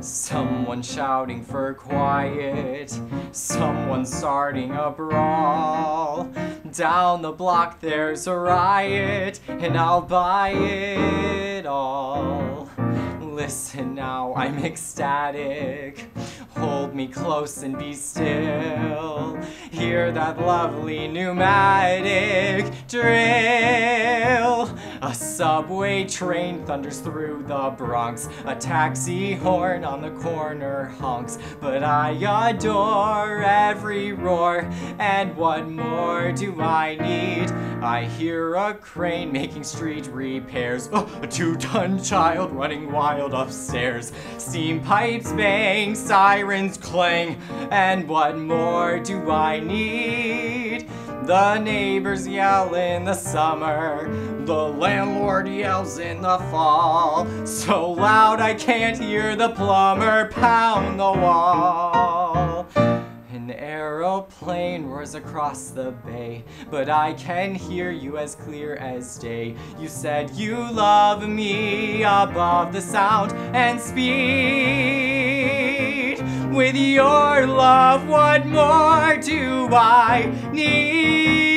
Someone shouting for quiet, someone starting a brawl. Down the block there's a riot, and I'll buy it all. Listen now, I'm ecstatic. Hold me close and be still. Hear that lovely pneumatic drill. A subway train thunders through the Bronx. A taxi horn on the corner honks. But I adore every roar. And what more do I need? I hear a crane making street repairs. Oh, a two ton child running wild upstairs. Steam pipes bang, sirens clang. And what more do I need? The neighbors yell in the summer. The landlord yells in the fall. So loud I can't hear the plumber pound the wall. An aeroplane roars across the bay, but I can hear you as clear as day. You said you love me above the sound and speed. With your love, what more do I need?